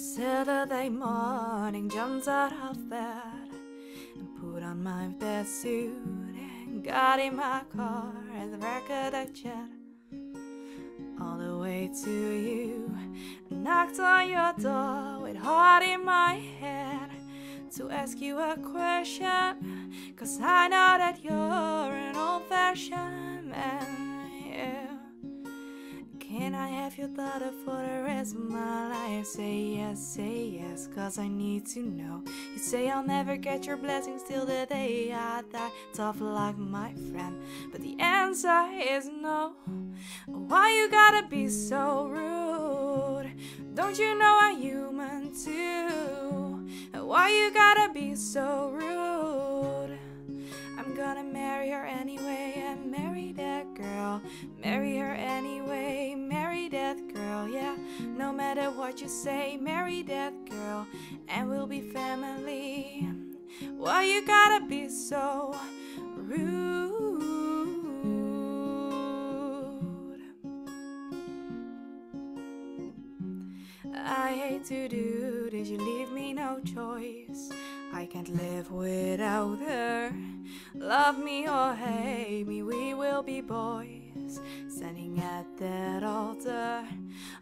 Saturday morning, jumps out of bed and put on my best suit and got in my car and the record I chat all the way to you. Knocked on your door with heart in my head to ask you a question. Cause I know that you're I have your daughter for the rest of my life? Say yes, say yes, cause I need to know. You say I'll never get your blessings till the day I die. Tough luck, my friend. But the answer is no. Why you gotta be so rude? Don't you know I'm human too? Why you gotta be so rude? I'm gonna marry her anyway and marry that girl. Marry her matter what you say, marry that girl, and we'll be family. Why you gotta be so rude? I hate to do this, you leave me no choice. I can't live without her. Love me or hate me, we will be boys. Standing at that altar,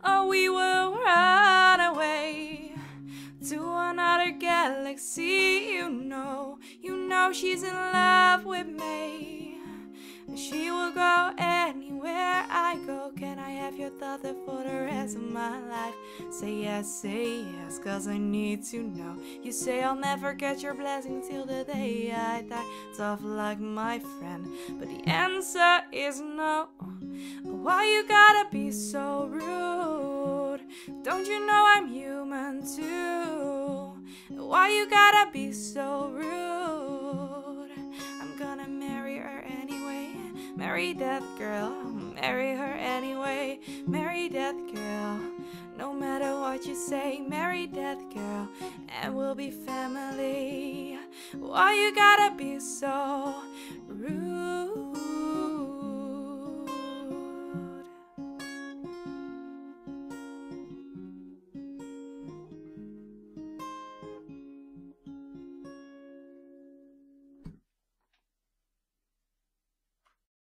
or we will run away to another galaxy. You know, you know she's in love with me. She will go anywhere I go. Can I have your daughter for the rest of my life? Say yes, say yes, cause I need to know. You say I'll never get your blessing till the day I die. Tough luck, my friend, but the answer is no. Why you gotta be so rude? Don't you know I'm human too? Why you gotta be so rude? Marry that girl, marry her anyway. Marry that girl. No matter what you say, marry that girl, and we'll be family. Why you gotta be so rude?